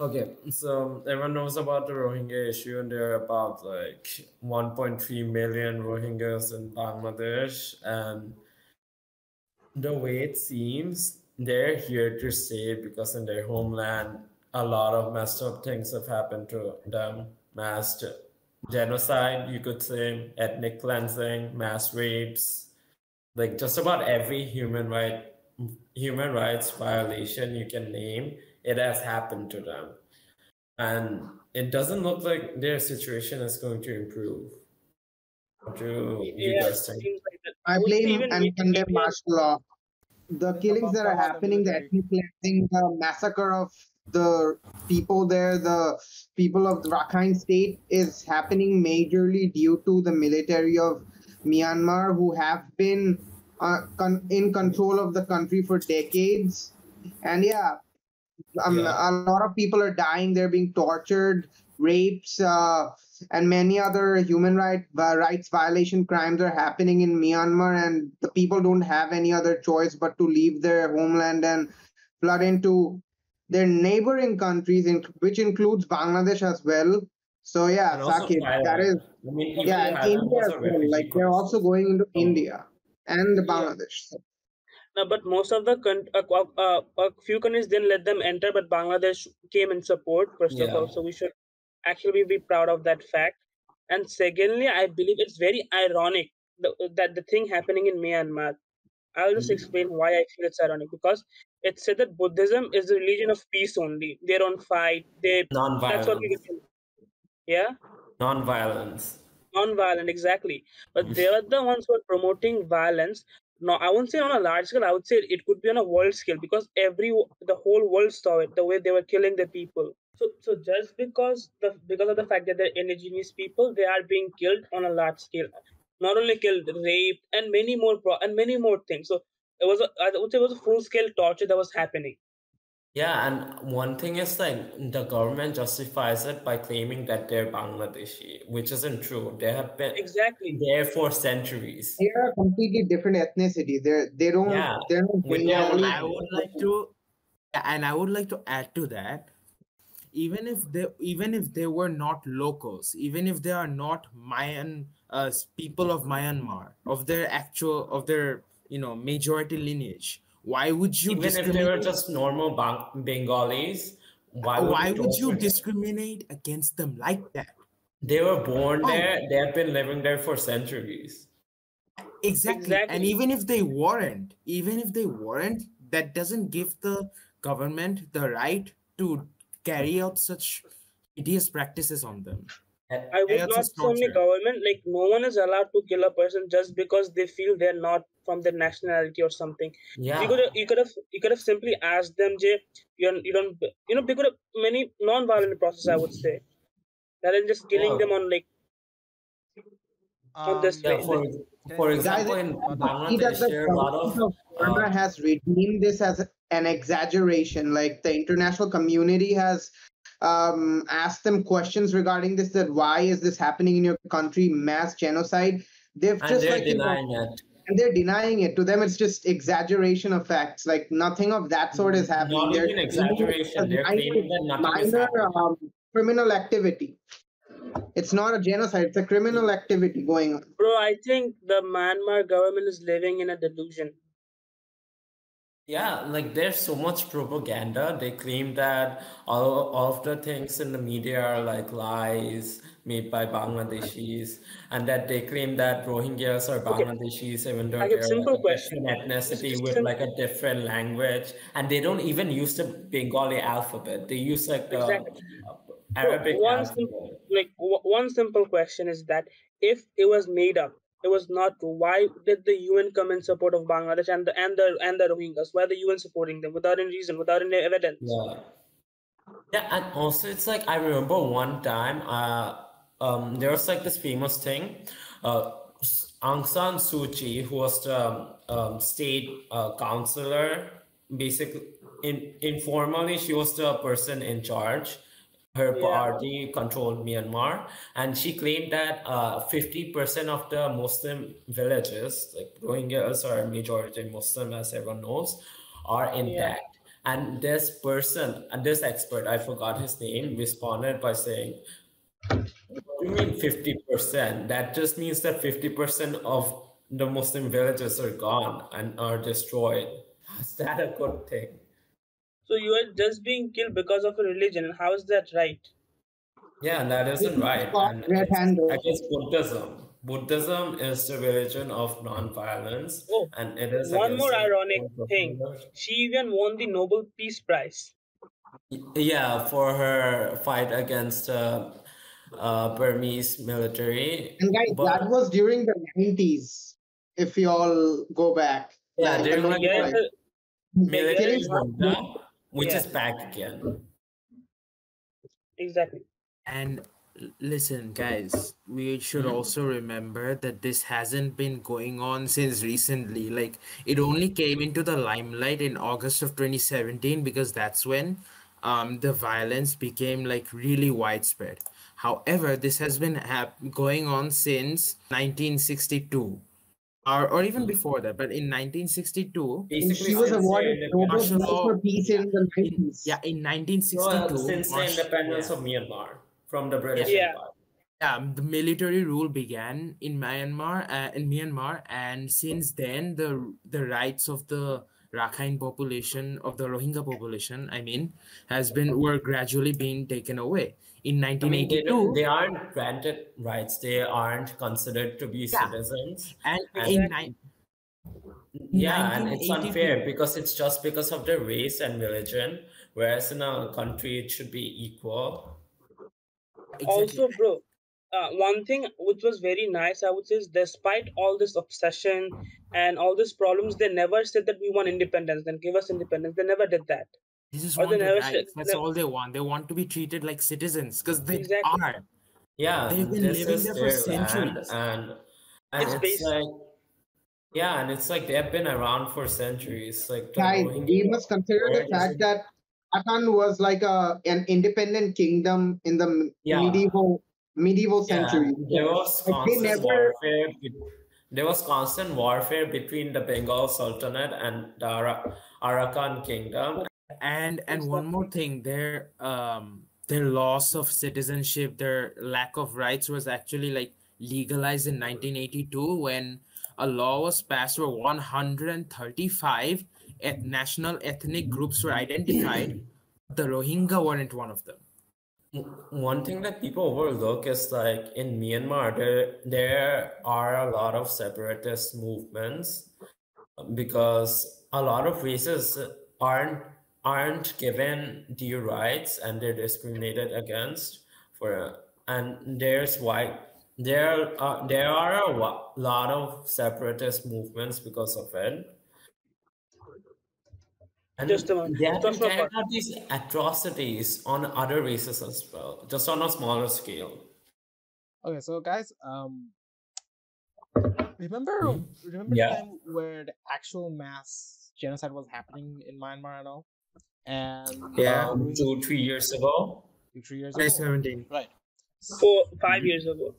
Okay, so everyone knows about the Rohingya issue, and there are about like 1.3 million Rohingyas in Bangladesh. And the way it seems, they're here to stay because in their homeland, a lot of messed up things have happened to them mass genocide, you could say, ethnic cleansing, mass rapes, like just about every human right human rights violation you can name it has happened to them. And it doesn't look like their situation is going to improve. Do you Yeah, guys think? like. I blame and condemn martial law. The killings that are happening, the ethnic cleansing, the massacre of the people there, the people of the Rakhine state is happening majorly due to the military of Myanmar who have been uh, con- in control of the country for decades. And yeah, um, Yeah. a lot of people are dying. They're being tortured, rapes, uh, and many other human right, uh, rights violation crimes are happening in Myanmar, and the people don't have any other choice but to leave their homeland and flood into their neighboring countries, in, which includes Bangladesh as well. So yeah, Sakib, that is I mean, yeah, India as well. Like they're also going into. India and Bangladesh. So, But most of the con- uh, uh, uh, a few countries didn't let them enter, but Bangladesh came in support. First of all, so we should actually be proud of that fact. And secondly, I believe it's very ironic the, that the thing happening in Myanmar. I'll just Mhm. explain why I feel it's ironic because it said that Buddhism is a religion of peace only. They don't fight. They that's what we Non-violence. yeah Non-violence. non-violent exactly but Mm. they are the ones who are promoting violence no i won't say on a large scale. I would say it could be on a world scale because every the whole world saw it the way they were killing the people. So so just because the because of the fact that they're indigenous people they are being killed on a large scale. Not only killed raped and many more pro- and many more things. So it was a, i would say it was a full scale torture that was happening Yeah, and one thing is like the government justifies it by claiming that they're Bangladeshi, which isn't true. They have been exactly there for centuries. they are a completely different ethnicity. They're they don't Yeah, they're not with their. I would like to, and I would like to add to that. Even if they, even if they were not locals, even if they are not Mayan uh, people of Myanmar, of their actual, of their you know majority lineage, why would you Even if they were discriminate? just normal Bang Bengalis, why would Why you would you torture them? discriminate against them like that? They were born Oh. there. They have been living there for centuries. Exactly. And even if they weren't, even if they weren't, that doesn't give the government the right to carry out such hideous practices on them. And I would not such say only torture. government, like no one is allowed to kill a person just because they feel they're not from their nationality or something. You yeah, could have, you could have, you could have simply asked them, Jay, you don't, you don't, you know, they could have many non-violent process, I would say, rather than just killing yeah, them on like on this Um, yeah. way. For for Guys, example, say in about see that Bangladesh, the there a lot of of Burma uh, has redeemed this as an exaggeration. Like the international community has um, asked them questions regarding this. That why is this happening in your country? Mass genocide. They've and just they're like you know, denying it. and they're denying it. To them, it's just exaggeration of facts. Like nothing of that sort is happening. Not They're even exaggeration. They're minor, claiming that nothing is minor happening. um, criminal activity. It's not a genocide. It's a criminal activity going on. Bro, I think the Myanmar government is living in a delusion. Yeah, like there's so much propaganda. They claim that all, all of the things in the media are like lies made by Bangladeshis, and that they claim that Rohingyas are Okay, Bangladeshis, even though they're like simple a question. different ethnicity with like a different language, and they don't even use the Bengali alphabet. They use like the exactly. Arabic one simple, like one simple question is that if it was made up, it was not true. Why did the UN come in support of Bangladesh and the and the and the Rohingyas? Why the UN supporting them without any reason, without any evidence? Yeah. Yeah, and also it's like I remember one time, uh, um, there was like this famous thing, uh, S- Aung San Suu Kyi, who was the um, um, state uh, counselor, basically, in informally, she was the person in charge. Her Yeah. party controlled Myanmar, and she claimed that uh, 50% of the Muslim villages, like Rohingyas are majority Muslim, as everyone knows, are Yeah. intact And this person, and this expert, I forgot his name, responded by saying, What do you mean 50%? That just means that 50% of the Muslim villages are gone and are destroyed. Is that a good thing? So you are just being killed because of a religion, how is that right? Yeah, that isn't right. called And red it's- handed. I guess Buddhism. Buddhism is the religion of non-violence, Oh, and it is one more ironic thing. She even won the Nobel Peace Prize. Yeah, for her fight against the uh, Burmese military. And guys, But that was during the 90s, if you all go back. yeah, Like, during the like the- military yeah, junta, which Yeah. is back again. exactly. And listen, guys, we should Mhm. also remember that this hasn't been going on since recently. Like, it only came into the limelight in August of 2017 because that's when um, the violence became like really widespread. However, this has been hap- going on since 1962. Or, or even before that, but in 1962, Basically, she was since the awarded Nobel independence, Prize for Peace in the in, 90s. yeah, in no, 1962, since the independence yeah. of Myanmar from the British Yeah. Empire. Yeah, the military rule began in Myanmar, uh, in Myanmar, and since then the the rights of the Rakhine population of the Rohingya population, I mean, has been were gradually being taken away. In I mean, they, 1982, they aren't granted rights. They aren't considered to be Yeah. citizens. and and- in nine, Yeah, and it's unfair because it's just because of their race and religion, whereas in a country it should be equal. Also, bro, uh, one thing which was very nice, I would say, is despite all this obsession and all these problems, they never said that we want independence, then give us independence. They never did that. They just Or want their rights. That's ne- all they want. They want to be treated like citizens because they Exactly. are. Yeah, They've been living there for centuries. and and It's it's, like yeah, and it's like they've been around for centuries. Like the Guys, we must consider the fact that Arakan was like a an independent kingdom in the Yeah. medieval medieval Yeah, century. there was Like, they constant never- warfare. There was constant warfare between the Bengal Sultanate and the Ara- Arakan Kingdom. And and one more thing their um their loss of citizenship their lack of rights was actually like legalized in 1982 when a law was passed where 135 et- national ethnic groups were identified the rohingya weren't one of them. One thing that people overlook is like in Myanmar, there there are a lot of separatist movements because a lot of races aren't aren't given due rights and they're discriminated against for and there's why there are there are a lot of separatist movements because of it. And Just a moment. they have Just been one carrying out these atrocities on other races as well, just on a smaller scale. Okay, so guys, um, remember remember Yeah. the time where the actual mass genocide was happening in Myanmar and all, and Yeah, during- two, three years ago. two, three years ago, 2017 right? Four, five years ago.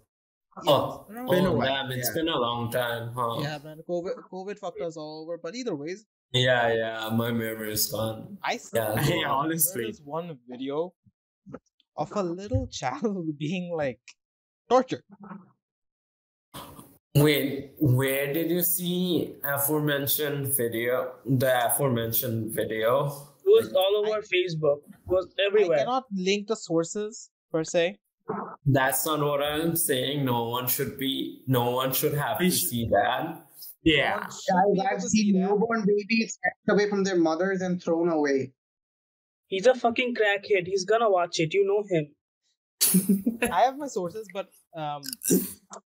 Oh, Been a oh while, damn, it's yeah. been a long time, huh? Yeah, man, COVID, COVID fucked us all over. But either ways, Yeah, yeah, my memory is gone. I still Yeah, remember yeah, honestly. this one video of a little child being like tortured. Wait, where did you see aforementioned video? The aforementioned video? It was all over Facebook. It was I cannot link the sources per se. That's not what I'm saying. No one should be, no one should have to Fish- see that. yeah One should be Guys, I've seen newborn babies snatched away from their mothers and thrown away. He's a fucking crackhead. He's gonna watch it. You know him. I have my sources, but um,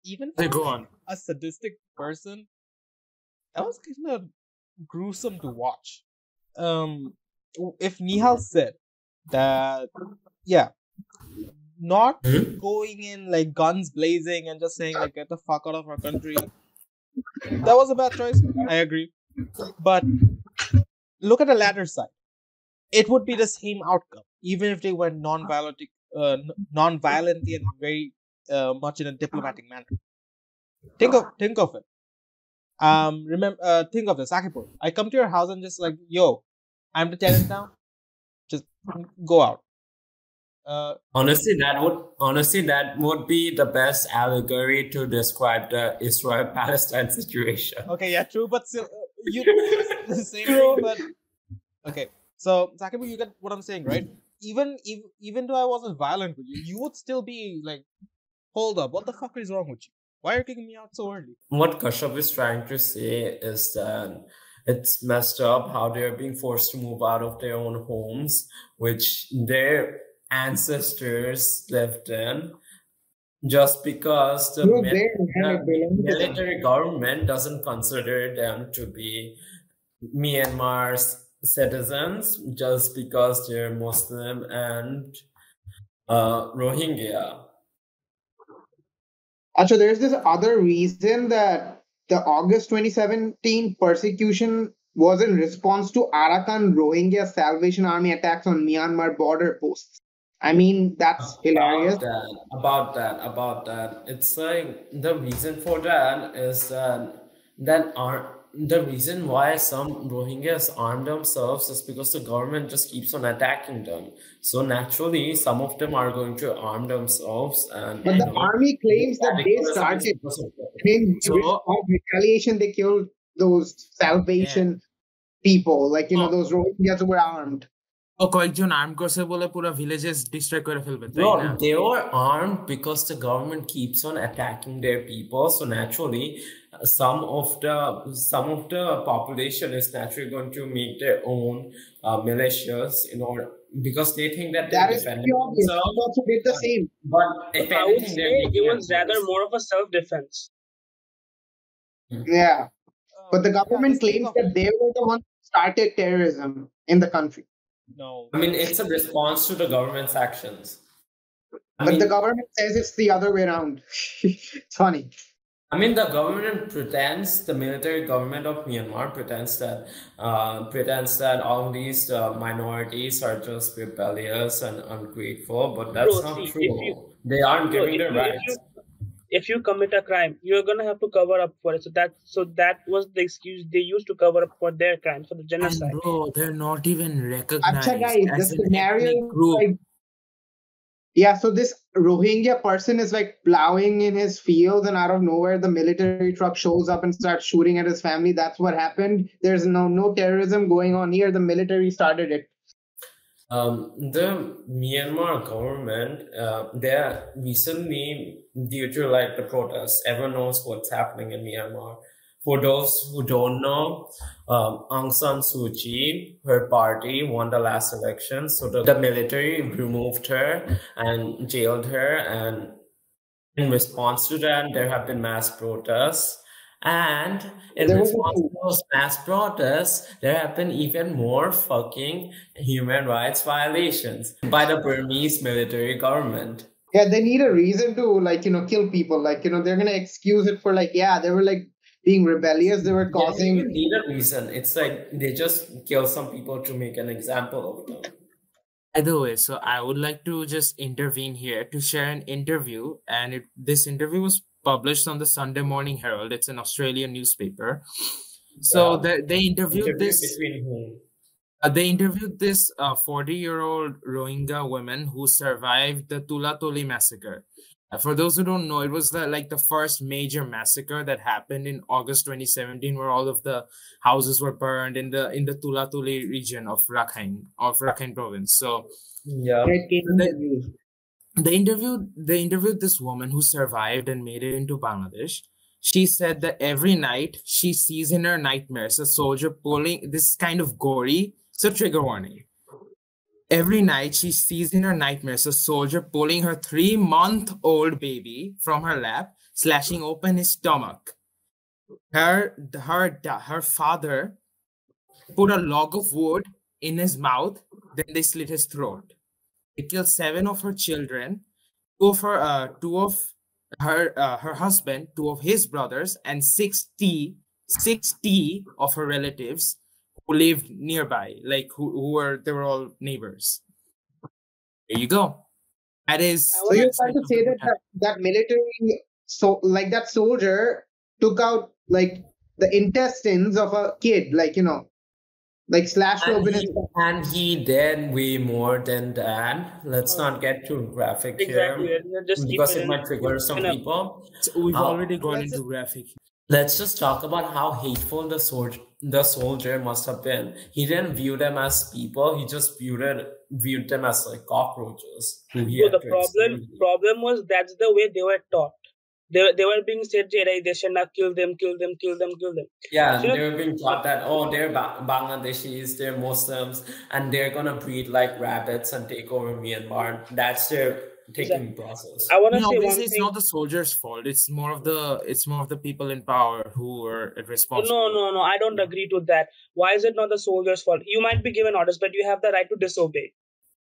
even Hey, go on a sadistic person, that was kind of gruesome to watch. Um, w- if Nihal said that, yeah, not Hmm? going in like guns blazing and just saying like get the fuck out of our country, that was a bad choice. I agree, but look at the latter side. It would be the same outcome, even if they went non-violent, uh, non-violently and very uh, much in a diplomatic manner. Think of think of it. Um, remember, uh, think of this, Akipur. I come to your house and just like, yo, I'm the tenant now. Just go out. Uh, honestly, that would honestly that would be the best allegory to describe the Israel-Palestine situation. Okay, yeah, true, but still, uh, you the same thing, but okay. So, Zakibu, you get what I'm saying, right? Even even even though I wasn't violent with you, you would still be like, hold up, what the fuck is wrong with you? Why are you kicking me out so early? What Kashyap is trying to say is that it's messed up how they're being forced to move out of their own homes, which their ancestors lived in, just because the, No, mil- military government doesn't consider them to be Myanmar's citizens just because they're Muslim and uh, Rohingya. Actually, there's this other reason that the August 2017 persecution was in response to Arakan Rohingya Salvation Army attacks on Myanmar border posts. I mean, that's hilarious. About that, about that, about that. It's like the reason for that is that that are the reason why some Rohingyas arm themselves is because the government just keeps on attacking them. So naturally, some of them are going to arm themselves, and But you the know, army claims that they radicalism is started because of that. claims So- of retaliation. They killed those Salvation people, like you know, Oh. those Rohingyas who were armed. ও কয়েকজন arm করছে বলে পুরো villages destroy করে ফেলবে তাই No, না they were armed because the government keeps on attacking their people. So naturally, uh, some of the some of the population is naturally going to make their own uh, militias in order because they think that That they're is defending pretty obvious. We themselves. also did the same. But if I would say it was rather worse. more of a self-defense. Yeah, but the Uh, government this claims that they were the ones who started terrorism in the country. No. I mean, it's a response to the government's actions. I But mean, the government says it's the other way around. it's funny. I mean, the government pretends, the military government of Myanmar pretends that uh, pretends that all these uh, minorities are just rebellious and ungrateful, but that's Bro, not see, true. you- they aren't No, giving if their you, if rights. you if you commit a crime, you're gonna have to cover up for it. So that so that was the excuse they used to cover up for their crime for the genocide. And bro, they're not even recognized Acha guys, the as an scenario ethnic group. like yeah, so this Rohingya person is like plowing in his fields, and out of nowhere, the military truck shows up and starts shooting at his family. That's what happened. There's no no terrorism going on here. The military started it. Um, the Myanmar government, uh, they recently, due to like the protests, everyone knows what's happening in Myanmar. For those who don't know, um, Aung San Suu Kyi, her party won the last election, so the, the military removed her and jailed her. And in response to that, there have been mass protests. And in There response to those mass protests, there have been even more fucking human rights violations by the Burmese military government. Yeah, they need a reason to like you know kill people. Like you know they're gonna excuse it for like yeah they were like being rebellious. They were causing. even need a reason. It's like they just kill some people to make an example of them. By the way, so I would like to just intervene here to share an interview, and it, this interview was published on the Sydney Morning Herald. It's an Australian newspaper. So Yeah. they, they interviewed Interview this. between whom? Uh, they interviewed this 40 year old Rohingya woman who survived the Tulatoli massacre. For those who don't know, it was the, like the first major massacre that happened in August 2017, where all of the houses were burned in the in the Tulatoli region of Rakhine of Rakhine province. So Yeah. It came They- the news. they interviewed they interviewed this woman who survived and made it into Bangladesh. She said that every night she sees in her nightmares a soldier pulling this kind of gory. So trigger warning. Every night she sees in her nightmares a soldier pulling her three month old baby from her lap, slashing open his stomach. Her her her father put a log of wood in his mouth, then they slit his throat. They killed seven of her children, two of her, uh, two of her, uh, her husband, two of his brothers, and 60, 60 of her relatives who lived nearby, like who, who were they were all neighbors. There you go. That is. So you're trying to say that that, that military so like that soldier took out like the intestines of a kid, like you know, Like slash to And open he, his and he did way more than that. Let's not oh. get too graphic Exactly. here Just because it it might trigger some people. So we've How- already gone into graphic. Let's just talk about how hateful the soldier the soldier must have been. He didn't view them as people. He just viewed it, viewed them as like cockroaches. So the problem problem was that's the way they were taught. They, were- they were being said, "Jedi, they should not kill them, kill them, kill them, kill them." Yeah, know- they were being taught that oh, they're ba- Bangladeshis, they're Muslims, and they're gonna breed like rabbits and take over Myanmar. That's their thinking process. I want to No, say one obviously it's thing. not the soldiers' fault. It's more of the it's more of the people in power who are responsible. No, no, no. I don't agree to that. Why is it not the soldiers' fault? You might be given orders, but you have the right to disobey.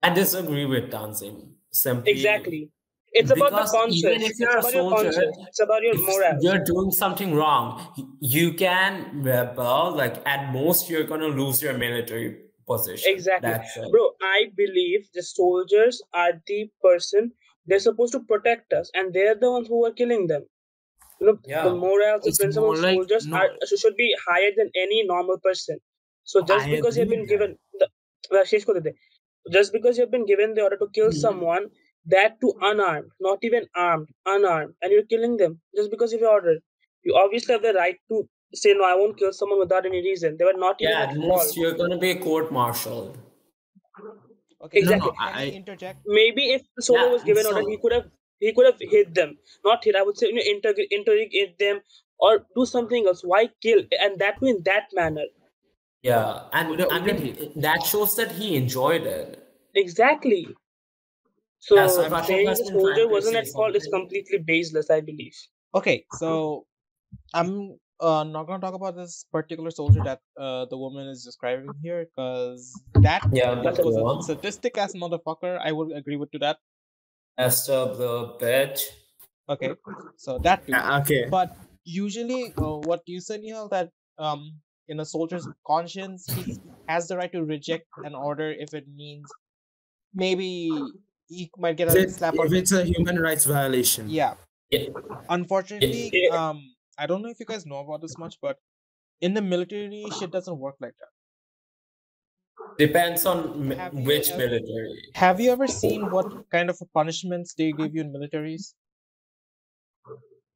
I disagree with Tanzim. Simply Exactly. It's about the Because even conscience. if It's you're a about your soldier, conscience. It's about your if morale. you're doing something wrong, you can rebel. Like at most, you're gonna lose your military position. Exactly. Bro, I believe the soldiers are the person they're supposed to protect us and they're the ones who are killing them. You know, yeah. the morals, the principle of soldiers no. are, should be higher than any normal person. So just I because you've been that. given the just because you've been given the order to kill mm-hmm. someone, that to unarmed, not even armed, unarmed, and you're killing them just because of your order, You obviously have the right to say no. I won't kill someone without any reason. They were not even Yeah, at at you're gonna be court-martialed. Okay, Exactly. Can I I- interject? maybe if the soldier Yeah, was given order, he could have he could have hit them, not hit. I would say you know, interrogate, interrogate them or do something else. Why kill? And that way in that manner. Yeah, and Would- I would mean that shows that he enjoyed it. Exactly. So Yeah, so Rashid saying has the soldier wasn't at fault is completely baseless, I believe. Okay, so I'm uh, not gonna talk about this particular soldier that uh, the woman is describing here because that Yeah, that was a sadistic ass motherfucker. I would agree with to that. Esther the bitch. Okay, so that too. Uh, okay. But usually, uh, what you said, Nihal, that um, in a soldier's conscience, he has the right to reject an order if it means maybe he might get a it- slap if it's a human rights violation. Yeah. Yeah. Unfortunately, um, I don't know if you guys know about this much, but in the military, shit doesn't work like that. Depends on Have which ever- military. Have you ever seen what kind of punishments they give you in militaries?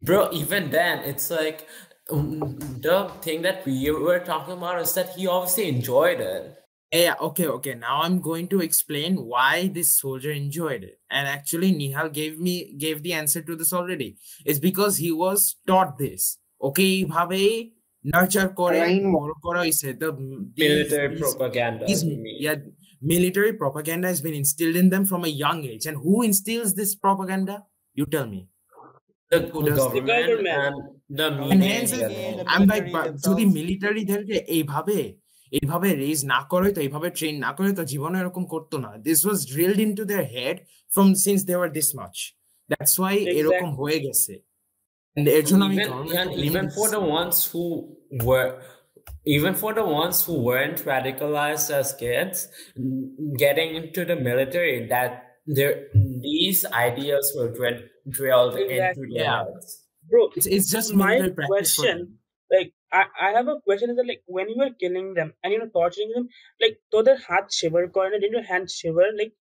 Bro, even then, it's like um, the thing that we were talking about is that he obviously enjoyed it. Yeah, okay, okay. Now I'm going to explain why this soldier enjoyed it. And actually, Nihal gave me gave the answer to this already. It's because he was taught this. Okay, এইভাবে nurture করে Brainwash. বড় করা হয়েছে। The these- Military these- propaganda. these- you mean. yeah, military propaganda has been instilled in them from a young age. And who instills this propaganda? You tell me. The Who does that? government, government. and the And media. hence, in the general. I'm like, military but যদি themselves- মিলিটারিদেরকে এইভাবে এইভাবে raise না করে তো এইভাবে train না করে তো জীবনে এরকম করতো না this was ড্রিলড into there head from since they were this much that's why এরকম Exactly. হয়ে গেছে And এর জন্য আমি even, government and K blame even for দিচ্ছি। the ones who were even for the ones who weren't radicalized as kids n- getting into the military that there these ideas were drilled, drilled into Exactly. their Yeah. heads Bro, it's, it's just my military practice for question, them. like I, I have a question is that like when you were killing them and you know torturing them, like though their hands shiver, Connor, didn't your hands shiver? Like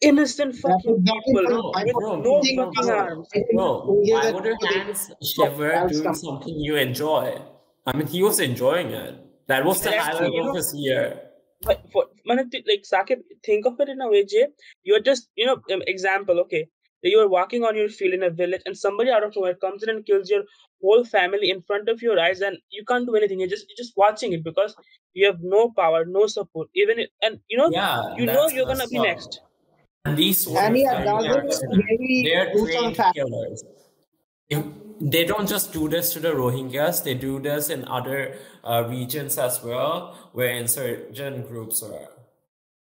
innocent fucking people no, with no, no, no fucking arms. Bro, why would your hands shiver doing something you enjoy? I mean, he was enjoying it. That was the highlight of his year. But for, like Sakib, think of it in a way, Jay. You're just, you know, um, example, okay. You are walking on your field in a village, and somebody out of nowhere comes in and kills your whole family in front of your eyes, and you can't do anything. You're just you're just watching it because you have no power, no support. Even if, and you know Yeah, you know you're gonna messed be up. next. And these And yeah, are doesn't trained- really they're trained killers if they don't just do this to the Rohingyas; they do this in other uh, regions as well, where insurgent groups are.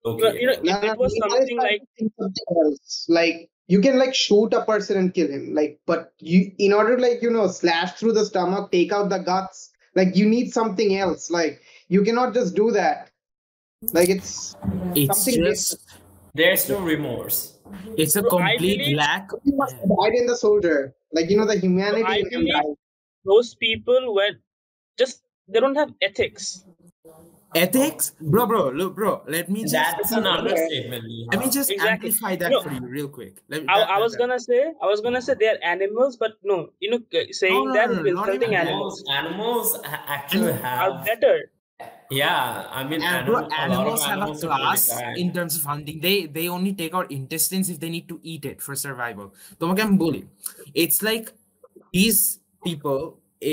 Okay. you know, No, if no, it was something like something else. Like you can like shoot a person and kill him. Like, but you in order to like you know slash through the stomach, take out the guts. Like you need something else. Like you cannot just do that. Like it's It's something just There's no remorse. it's a Bro, I complete believe- lack. you must have died in the soldier. Like you know the humanity I in him believe- died. those people were just they don't have ethics. ethics, bro, bro, look, bro. Let me just That's an understatement. let me just Exactly. amplify that No. for you real quick. Let me, I, that- I that- was that- gonna say I was gonna say they're animals, but no, you know, c- saying no, that no, is no, not insulting even animals. Animals, animals ha- actually Are have. better. Yeah, I mean, And bro, animal, a lot of animals have a animals are really class kind. in terms of hunting. They they only take out intestines if they need to eat it for survival. তোমাকে আমি বলি it's like these people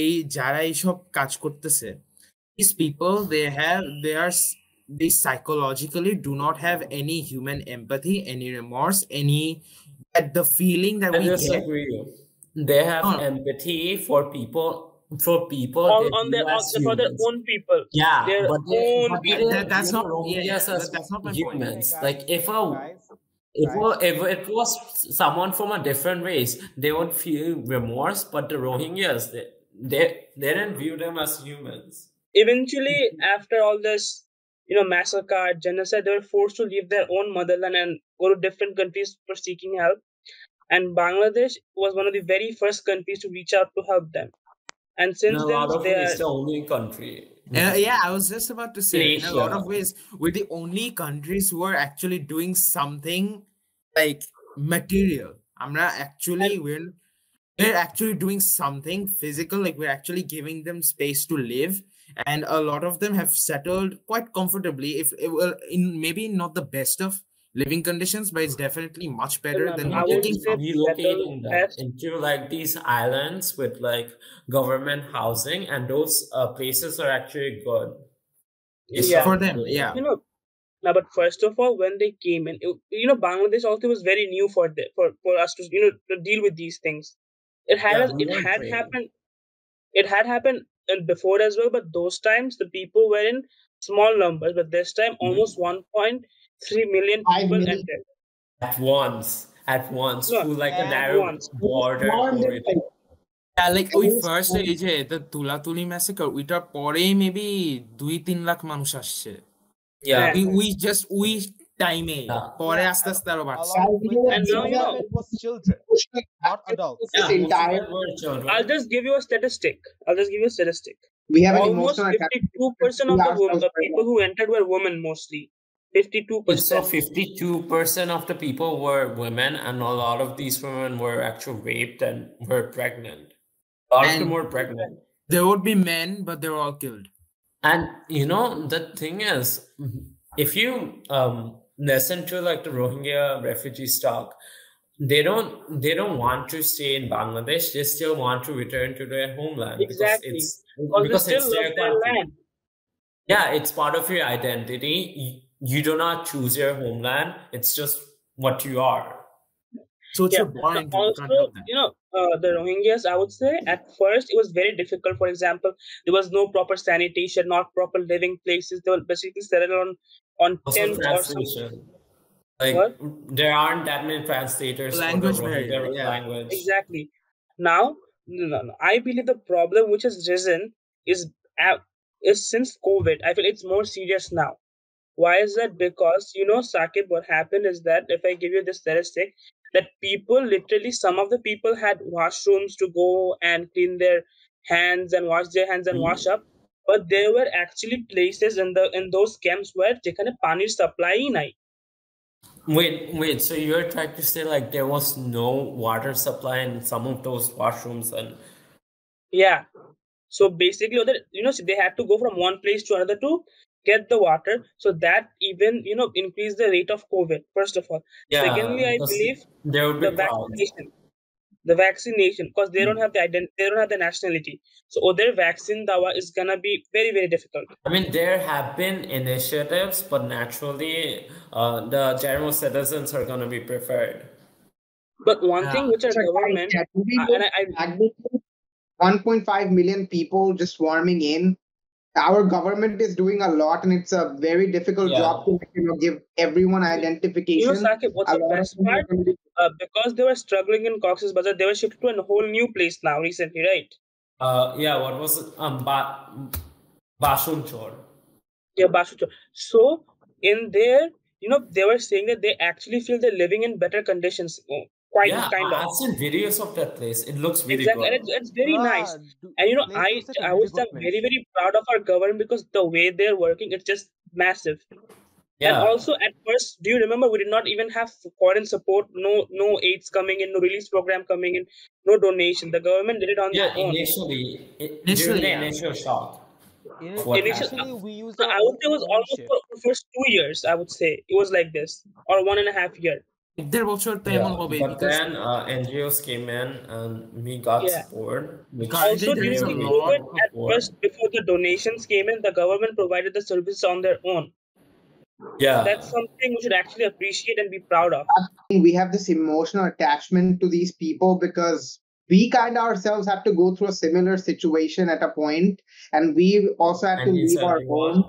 এই যারা এইসব কাজ করতেছে these people they have they are they psychologically do not have any human empathy any remorse any that the feeling that I we get disagree. They have No. empathy for people, for people On, on their view on, as for their own people. Yeah, their but own but people. That- that's not- yeah, Rohingyas yeah, that's not my humans. Hey, Like if a Guys, if, guys. a, if it was someone from a different race, they would feel remorse. But the Rohingyas, they they, they didn't view them as humans eventually after all this you know massacre genocide they were forced to leave their own motherland and go to different countries for seeking help and bangladesh was one of the very first countries to reach out to help them and since then, they are... the only country. Uh, yeah, I was just about to say. In a lot of ways, we're the only countries who are actually doing something like material. I'm not actually we're we're actually doing something physical. Like we're actually giving them space to live and a lot of them have settled quite comfortably. If it will, in maybe not the best of living conditions, but it's definitely much better no, than I would relocating them into like these islands with like government housing and those uh, places are actually good It's Yeah. for them. Yeah, you know now but first of all when they came in it- you know bangladesh also was very new for the, for for us to you know to deal with these things it had Yeah, it had trained. happened it had happened uh, before as well but those times the people were in small numbers but this time Mhm. almost 1.3 million people million. entered at once at once Yeah, through like a narrow once. border Yeah, like ওই first এই যে the Tulatuli massacre ওইটার পরেই maybe দুই তিন লাখ মানুষ আসছে yeah we, we just we টাইমে Yeah. পরে Yeah, আস্তে আস্তে আরো A বাড়ছে lot of And it, you And know, now, you know, it was children, not adults. This yeah most of entire them were children. i'll just give you a statistic i'll just give you a statistic we have an almost emotional attachment 52% of to the, women, ourselves the right people who entered were women mostly 52% so 52% of the people were women and a lot of these women were actually raped and were pregnant a lot of them And- were pregnant there would be men but they were all killed And you know, the thing is, if you um listen to like the Rohingya refugees talk, they don't they don't want to stay in Bangladesh. They still want to return to their homeland Exactly. because it's because because it's their their country. land Yeah, it's part of your identity. You, you do not choose your homeland. It's just what you are. so it's yeah. your born Now, you can't also, help that you know, uh, the Rohingyas, I would say at first it was very difficult. For example, there was no proper sanitation, not proper living places. They were basically settled on on tents or something. translation. Like What? there aren't that many translators Language for the Rohingya barrier, yeah. language. Exactly. Now, no, no, no. I believe the problem which has risen is a- is since COVID. I feel it's more serious now. Why is that? Because you know, Sakib, what happened is that if I give you this statistic, that people literally some of the people had washrooms to go and clean their hands and wash their hands and Mhm. wash up, but there were actually places in the in those camps where যেখানে পানির supply নাই. Wait, wait. So you're trying to say like there was no water supply in some of those washrooms, and Yeah. So basically, other you know, so they had to go from one place to another to get the water. So that even you know increase the rate of COVID. First of all. yeah. Secondly, I believe there would be the crowds. vaccination. The vaccination, because they don't have the ident- they don't have the nationality. So other vaccine dawa is gonna be very very difficult. I mean, there have been initiatives, but naturally, uh, the general citizens are going to be preferred. But one Yeah. thing which our Sorry, government yeah, do we know and I, I 1.5 million people just swarming in. Our government is doing a lot, and it's a very difficult Yeah. job to you know give everyone identification. you know identification. What's A the best part? Uh, because they were struggling in Cox's Bazar, they were shifted to a whole new place now recently, right? Uh, yeah. What was it? Um, ba- Bhasan Char. Yeah, Bashucho. So in there, you know, they were saying that they actually feel they're living in better conditions. Quite yeah, kind I- of. I've seen videos of that place. It looks really Exactly, and it's, it's very nice. And you know, place I looks like a I really was good very very proud of our government because the way they're working, it's just massive. And Yeah, also at first, do you remember we did not even have foreign support, no no aids coming in, no release program coming in, no donation. The government did it on yeah. their own. Initially, it, Initially, the initial shock. Initially, Initially, we used So I would say it was almost shit. for the first two years. I would say it was like this, or one and a half year. দেড় বছর তেমন Yeah, হবে but because then uh, NGOs came in and we got Yeah. support. Which Currently, Also, there during is a the lot COVID, of at support. first, before the donations came in, the government provided the services on their own. Yeah, That's something we should actually appreciate and be proud of. we have this emotional attachment to these people because we kind of ourselves have to go through a similar situation at a point and we also had to and leave our home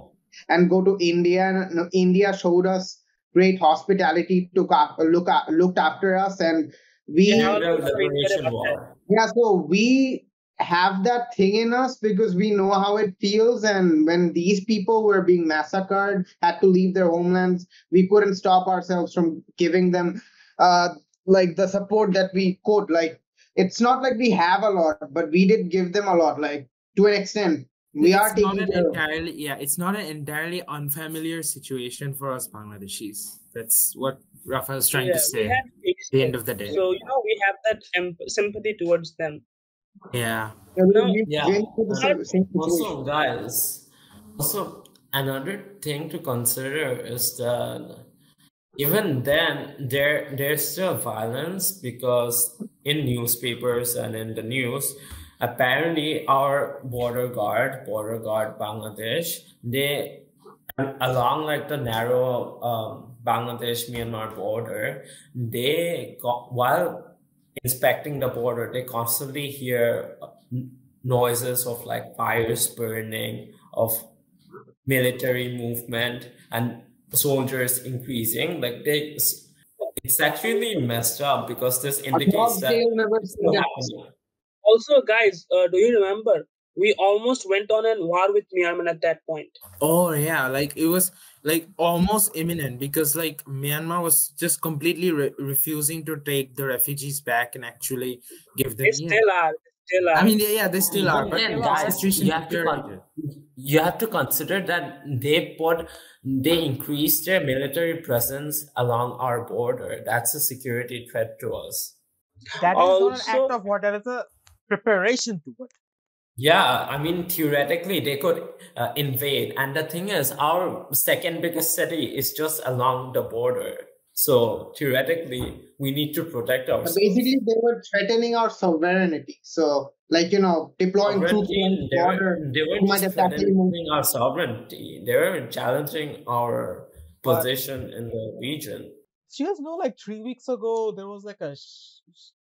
and go to india and you know, india showed us great hospitality took up look at, looked after us and we Yeah, yeah, I'll Real also read liberation about war. so we have that thing in us because we know how it feels and when these people were being massacred had to leave their homelands we couldn't stop ourselves from giving them uh like the support that we could like it's not like we have a lot but we did give them a lot like to an extent we are it's not taking an entirely yeah it's not an entirely unfamiliar situation for us bangladeshis. That's what rafa is trying Yeah, to say at the end of the day. So you know, we have that em- sympathy towards them. yeah. Yeah, No, yeah, went through the and same- same Also, guys, also another thing to consider is that even then there there's still violence because in newspapers and in the news, apparently our border guard, border guard Bangladesh, they along like the narrow um, Bangladesh Myanmar border, they got while inspecting the border, they constantly hear noises of like fires burning, of military movement, and soldiers increasing. Like they, it's actually messed up because this indicates that tail never still that. Happening. Also, guys, uh, do you remember? We almost went on a war with Myanmar at that point. oh yeah like it was like almost imminent because like myanmar was just completely re- refusing to take the refugees back and actually give them They yeah. still are. Still are. i mean yeah, yeah they still are But but then, guys, situation you have to con- you have to consider that they put they increased their military presence along our border. That's a security threat to us. That is not an act of war. That is a preparation to it. Yeah, I mean theoretically they could uh, invade, and the thing is, our second biggest city is just along the border. So theoretically, we need to protect But ourselves. Basically, they were threatening our sovereignty. So, like you know, deploying troops Sovereignty, on the they border. were, they were you just have actually moved- challenging our sovereignty. They were challenging our But- position in the region. Do you guys know, like three weeks ago, there was like a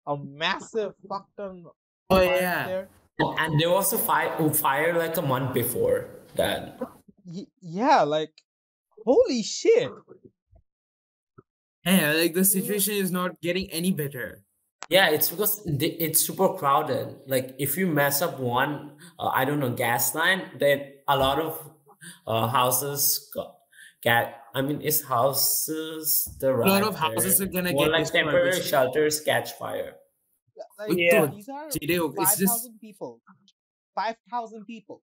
a massive fuck ton oh fire yeah there. And, and there was a fire, fire like a month before that. Yeah, like holy shit. yeah like the situation is not getting any better Yeah, it's because it's super crowded. Like if you mess up one, uh, I don't know, gas line, then a lot of uh, houses got, get. I mean, it's houses the a lot of houses word? are gonna More get like temporary shelters catch fire. Like Yeah. these are Chideo, it's just people. Five thousand people.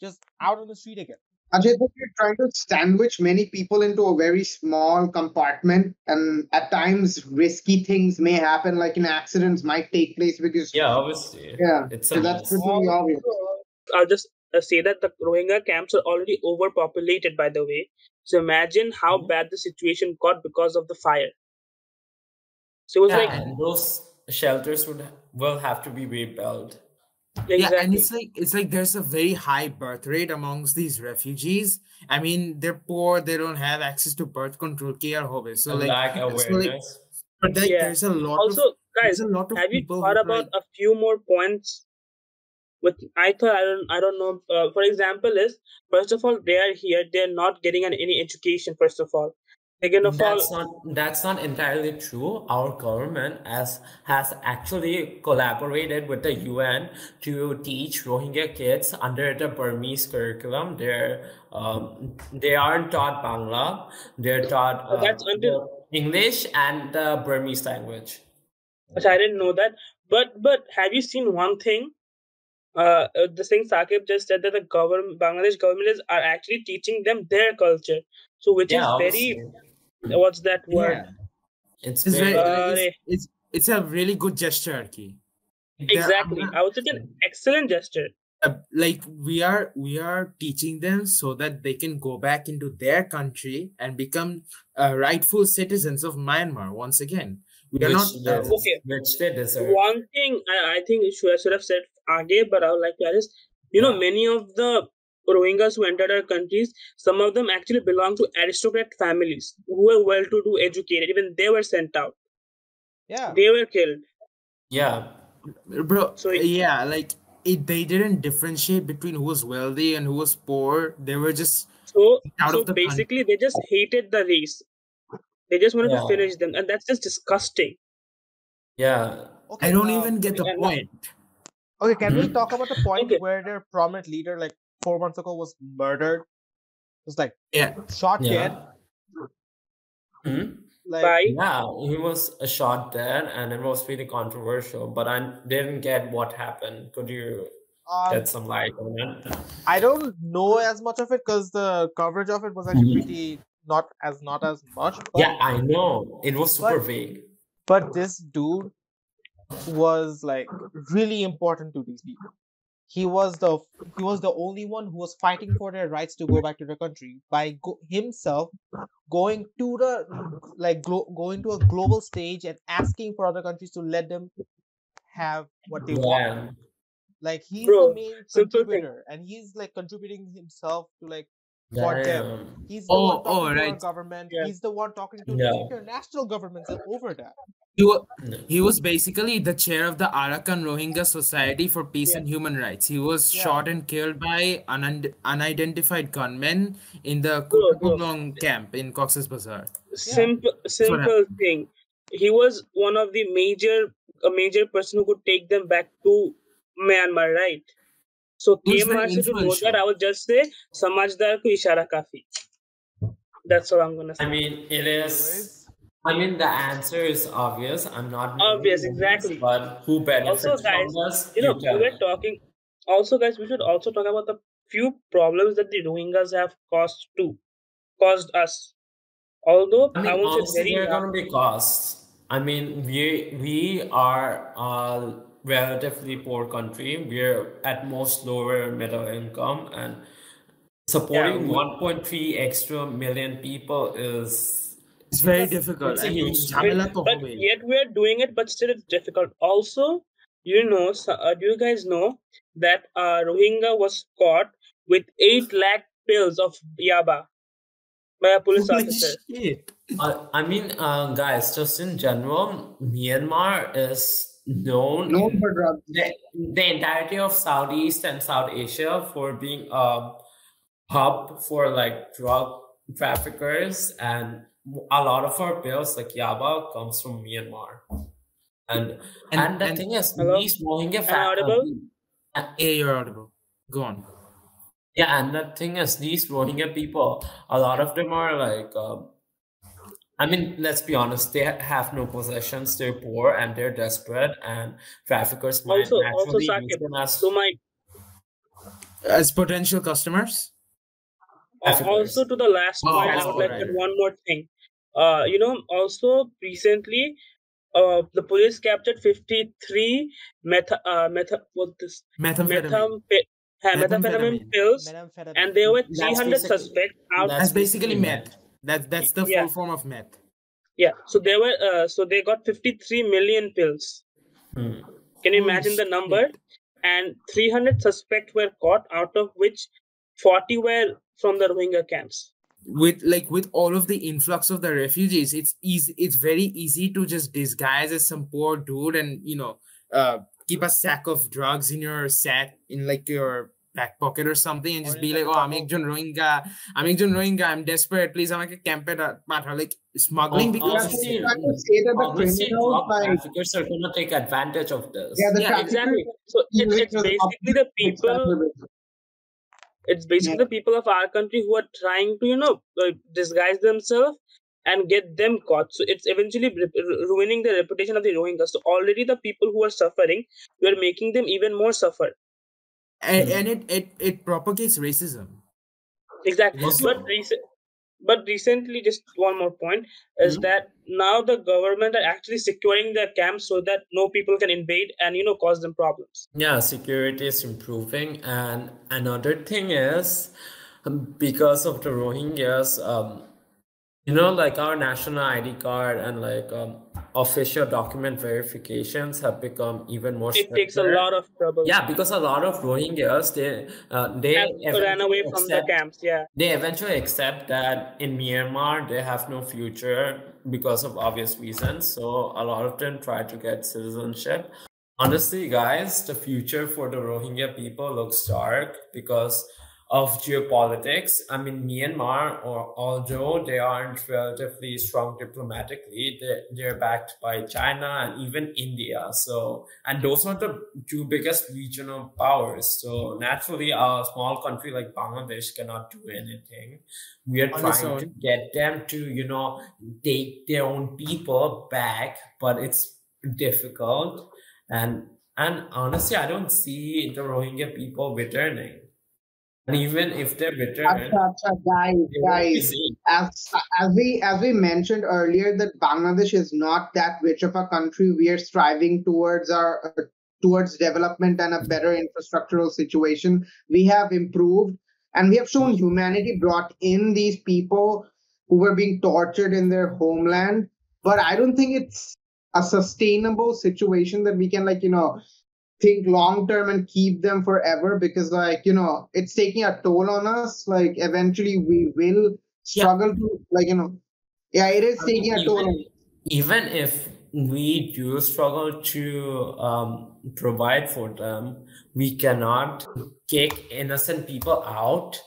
Just out on the street again. Ajay, but you're trying to sandwich many people into a very small compartment, and at times risky things may happen, like in accidents might take place because Yeah, obviously. yeah, It's so a that's mess. pretty obvious. I'll just uh, say that the Rohingya camps are already overpopulated, by the way. So imagine how Mhm. bad the situation got because of the fire. So it was Yeah, like and those shelters would will have to be rebuilt. exactly. yeah and it's like it's like there's a very high birth rate amongst these refugees i mean they're poor they don't have access to birth control care hobe so like lack so, like, but like Yeah. there's a lot also, of guys, there's a lot of have you people thought about like, a few more points? With I thought I don't I don't know. Uh, for example, is first of all they are here. They're not getting an, any education. First of all, all, That's not that's not entirely true. Our government has has actually collaborated with the UN to teach Rohingya kids under the Burmese curriculum. They're um, they aren't taught Bangla. They're taught that's uh, until- the English and the Burmese language. Which I didn't know that. But but have you seen one thing? Uh, uh, the thing Sakib just said that the government, Bangladesh government is are actually teaching them their culture. So which Yeah, is very obviously. What's that word? Yeah. It's It's, very, very, Uh, it's, it's it's a really good gesture, Ki. Exactly. not- I would say an excellent gesture. uh, like we are we are teaching them so that they can go back into their country and become uh, rightful citizens of Myanmar once again. We are which, not. uh, Okay. which they deserve. One thing I, I think I should, I should have said Age, but I would like to add is, you know, many of the Rohingyas who entered our countries, some of them actually belong to aristocrat families who were well-to-do, educated. Even they were sent out. Yeah. They were killed. Yeah. bro So- yeah like it they didn't differentiate between who was wealthy and who was poor they were just So, Out so of the country. basically, they just hated the race. They just wanted Yeah. to finish them, and that's just disgusting. Yeah. Okay, i don't uh, even get the point Okay, can we Mhm. talk about the point Okay. where their prominent leader, like four months ago, was murdered? It was like yeah shot dead. Yeah. Hmm? Like By Yeah, he was shot dead, and it was really controversial. But I didn't get what happened. Could you um, get some light on it? I don't know as much of it because the coverage of it was actually Mhm. pretty not as not as much. But, Yeah, I know. It was super But- vague. but this dude was like really important to these people. He was the he was the only one who was fighting for their rights to go back to their country by go, himself going to the like glo- going to a global stage and asking for other countries to let them have what they want. Like he's Bro, the main simple thing. contributor, and he's like contributing himself to like for them. Damn. He's the Oh, one oh, talking oh, to our right. government. Yeah. He's the one talking to Yeah. international governments over that. he was, he was basically the chair of the arakan rohingya society for peace Yeah. and human rights he was Yeah. shot and killed by un- unidentified gunmen in the Bro, bro. Camp in cox's bazar simple simple thing he was one of the major a major person who could take them back to myanmar right so He was came very to know that i would just say samajdar ko ishara kafi that's all i'm gonna say I mean, it is. I mean, the answer is obvious. I'm not. Obvious, names, exactly. But who benefits also guys from this? you know tell we were talking also guys we should also talk about the few problems that the rohingyas have caused too caused us although I i, mean, won't say very there are going to be costs. I mean, we we are a relatively poor country. We're at most lower middle income, and supporting we- 1.3 extra million people is it's very Because difficult it's a I mean, huge jhamela to but yet we are doing it but still it's difficult also you know so, uh, do you guys know that uh, rohingya was caught with 8 lakh pills of yaba by a police Holy officer shit. Uh, I mean, uh, guys, just in general, Myanmar is known Known in for drugs. the, the entirety of Southeast and South Asia for being a hub for like drug traffickers, and a lot of our pills, like Yaba, comes from Myanmar. And and, And- the and- thing is, Hello? these Rohingya Am I audible? yeah you're audible go on Yeah, and the thing is, these Rohingya people, a lot of them are like, um, I mean, let's be honest, they have no possessions, they're poor and they're desperate, and traffickers might also also naturally use them as so my as potential customers Uh, also to the last Oh, point, I that's would like to one more thing. Uh, you know, also recently, uh, the police captured 53 metha, uh, metha, what this, methamphetamine methamphe- methamphetamine Methamphetamine. pills, Methamphetamine. and there were 300 suspects out. that's that's basically basically meth that's that's the Yeah. full form of meth Yeah, so there were, uh, so they got 53 million pills. Hmm. Can you imagine the number? And 300 suspects were caught, out of which 40 were from the Rohingya camps. with like with all of the influx of the refugees it's easy it's very easy to just disguise as some poor dude and you know uh keep a sack of drugs in your sack in like your back pocket or something and Or just in be the like oh আমি car. একজন রোহিঙ্গা আমি একজন Rohingya I'm desperate please আমাকে ক্যাম্পে পাঠাও like smuggling Oh, becomes obviously, trying to say that the obviously, criminals, drug like- traffickers are going to take advantage of this. Yeah, the Yeah, traffickers exactly. So it's, use it it's for the basically the people it's basically Yeah. the people of our country who are trying to you know uh, disguise themselves and get them caught. So it's eventually ruining the reputation of the Rohingyas. So already the people who are suffering, we are making them even more suffer. And, and it, it it propagates racism. Exactly. But recent, but recently just one more point is mm-hmm. that now the government are actually securing the camps so that no people can invade and you know cause them problems yeah security is improving and another thing is um, because of the rohingyas um, you know like our national id card and like um, official document verifications have become even more it takes a lot of trouble. Yeah because a lot of rohingyas they uh, they ran away from accept, the camps yeah. they eventually accept that in myanmar they have no future because of obvious reasons. So a lot of them try to get citizenship. Honestly guys the future for the rohingya people looks dark because of geopolitics. I mean, Myanmar, or although they aren't relatively strong diplomatically, they, they're backed by China and even India. So, and those are the two biggest regional powers. So naturally, a small country like Bangladesh cannot do anything. We are trying to get them to, you know, take their own people back, but it's difficult. And and honestly, I don't see the Rohingya people returning. And even if they return, guys, guys, as, as we as we mentioned earlier, that Bangladesh is not that rich of a country. We are striving towards our towards development and a better infrastructural situation. We have improved and we have shown humanity brought in these people who were being tortured in their homeland. But I don't think it's a sustainable situation that we can like you know think long term and keep them forever because like you know it's taking a toll on us like eventually we will struggle yeah. to like you know yeah it is taking a toll even, even if we do struggle to um, provide for them we cannot kick innocent people out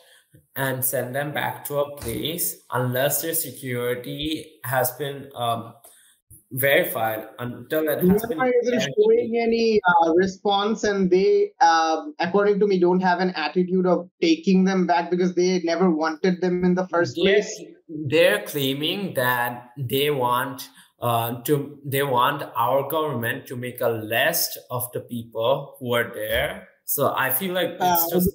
and send them back to a place unless their security has been um, verified until has been isn't showing any uh, response and they uh, according to me don't have an attitude of taking them back because they never wanted them in the first they're, place. they're claiming that they want uh, to they want our government to make a list of the people who are there so I feel like it's uh, just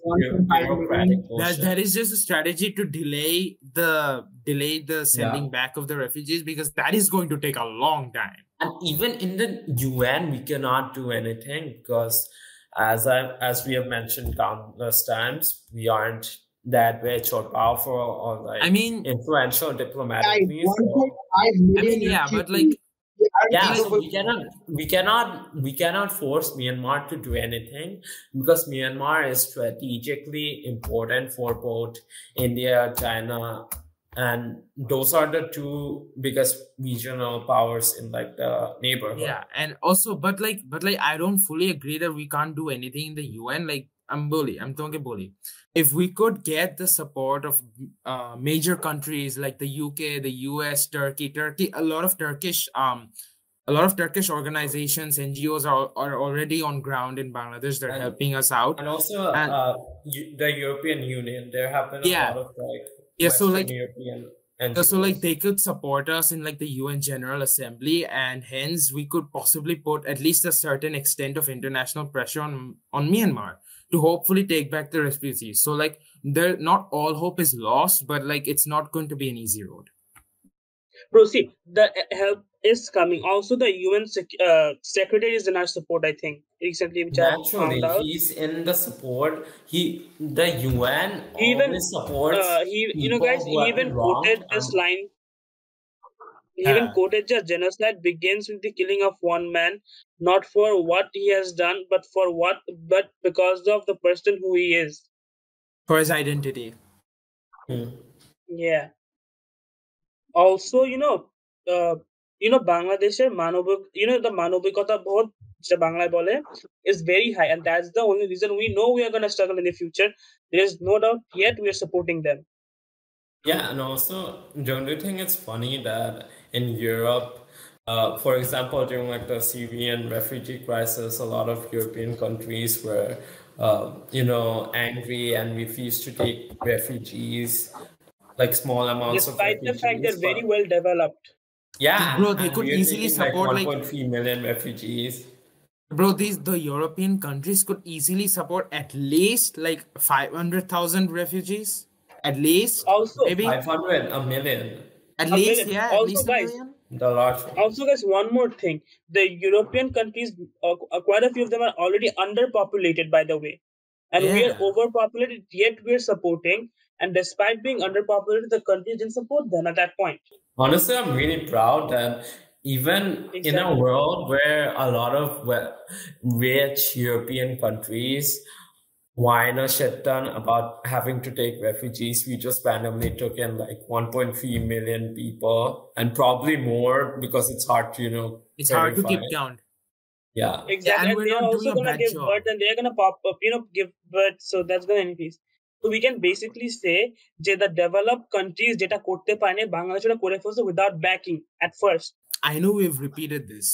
bureaucratic that, that is just a strategy to delay the delay the sending yeah. back of the refugees because that is going to take a long time. And even in the UN, we cannot do anything because, as I as we have mentioned countless times, we aren't that rich or powerful or like I mean influential diplomatically. So, I mean, yeah, but like yeah so we cannot we cannot we cannot force myanmar to do anything because myanmar is strategically important for both india china and those are the two biggest regional powers in like the neighborhood. Yeah and also but like but like i don't fully agree that we can't do anything in the un like i'm bully i'm talking bully if we could get the support of uh, major countries like the uk the us turkey turkey a lot of turkish um a lot of Turkish organizations, NGOs are, are already on ground in Bangladesh. They're and, helping us out. And also and, uh, the European Union, there have been yeah, a lot of like yeah, Western so like European NGOs. so like they could support us in like the UN General Assembly, and hence we could possibly put at least a certain extent of international pressure on on Myanmar to hopefully take back the refugees. So like there, not all hope is lost, but like it's not going to be an easy road. Proceed. The help is coming. Also, the UN sec- uh, secretary is in our support. I think recently, which Naturally, I he's in the support. He the UN even supports. Uh, he you know guys he even quoted this line He yeah. even quoted just genocide begins with the killing of one man, not for what he has done, but for what, but because of the person who he is. For his identity. Hmm. Yeah. Also, you know, uh, you know বাংলাদেশের মানবিক you know the মানবিকতা বোধ যেটা বাংলায় বলে is very high and that's the only reason we know we are going to struggle in the future there is no doubt yet we are supporting them yeah and also don't you think it's funny that in europe uh, for example during like the syrian refugee crisis a lot of european countries were uh, you know angry and refused to take refugees like small amounts Despite of the fact they're refugees, very well developed. yeah, Bro, they could easily taking, like, support, like- 1.3 million refugees. Bro, these the European countries could easily support at least like five hundred thousand refugees. At least, Also, maybe 500, a million. At a least, million. yeah, at Also, least guys, million. The large one. also guys, one more thing: the European countries, uh, uh, quite a few of them are already underpopulated, by the way, and we are overpopulated. Yet we're supporting, and despite being underpopulated, the countries didn't support them at that point. Honestly, I'm really proud that even in a world where a lot of we- rich European countries whine a shit ton about having to take refugees, we just randomly took in like 1.3 million people and probably more because it's hard to, you know, It's hard to keep verify. count. Yeah. Exactly, and and, we're they are not also doing a gonna bad give job. birth, and they're gonna pop up, you know, give birth. So that's gonna increase. So we can basically say যে the developed countries যেটা করতে পারে বাংলাদেশ ওটা করে ফেলছে without backing at first. I know we've repeated this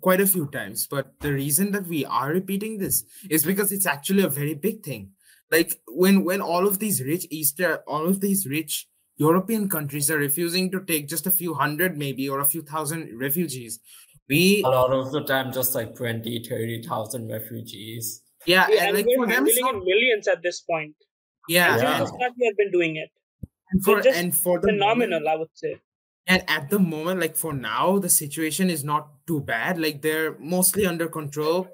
quite a few times, but the reason that we are repeating this is because it's actually a very big thing. Like when when all of these rich Easter, all of these rich European countries are refusing to take just a few hundred, maybe, or a few thousand refugees, we A lot of the time, just like 20, 30,000 refugees. yeah, Yeah, and and like we're for them, handling some- in millions at this point. yeah, And Yeah. since the start, we have been doing it. and for just and for the Phenomenal, moment- I would say. And at the moment, like for now, the situation is not too bad. Like they're mostly under control.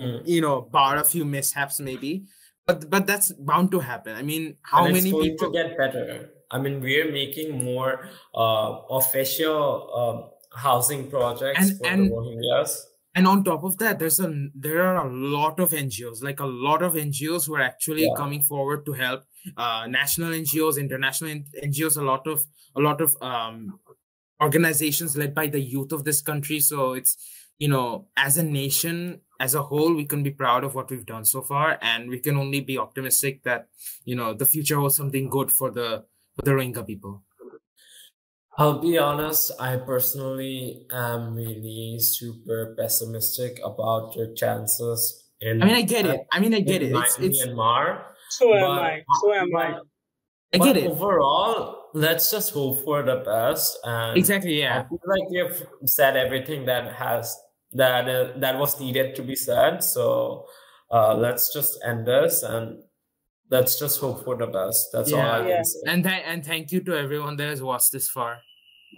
Mm. You know, bar a few mishaps maybe, but but that's bound to happen. I mean, how and many people? to get better. I mean, we're making more uh, official um, housing projects And- for and- the Rohingyas. And on top of that, there's a there are a lot of NGOs, like a lot of NGOs who are actually Yeah. coming forward to help. Uh, national NGOs, international NGOs, a lot of a lot of um organizations led by the youth of this country. So it's you know, as a nation, as a whole, we can be proud of what we've done so far, and we can only be optimistic that you know the future holds something good for the for the Rohingya people. I'll be honest, I personally am really super pessimistic about the chances in I mean, I get uh, it. I mean, I get in it. It's it's Myanmar. So am I. So am I. but- I but get it overall, let's just hope for the best. And exactly. Yeah. I feel like we have said everything that has that uh, that was needed to be said. So uh, let's just end this and let's just hope for the best. That's all I Yeah. Yeah. can say. And th- and thank you to everyone that has watched this far.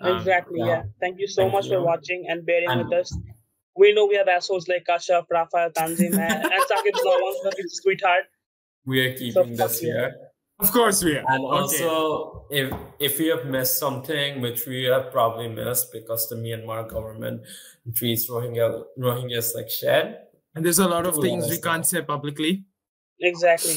Um, Exactly. yeah. Yeah. Thank you so Thank much for watching and bearing And- with us. We know we have assholes like Kasha, Rafael, Tanzim, and, and Sakib's not one fucking sweetheart. We are keeping fuck this you. here. Of course we are. And Okay. also, if if we have missed something, which we have probably missed because the Myanmar government treats Rohingya Rohingyas like shit, And there's a lot of things we can't say publicly. Exactly.